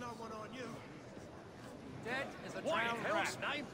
no one on you. Dead is a rat. name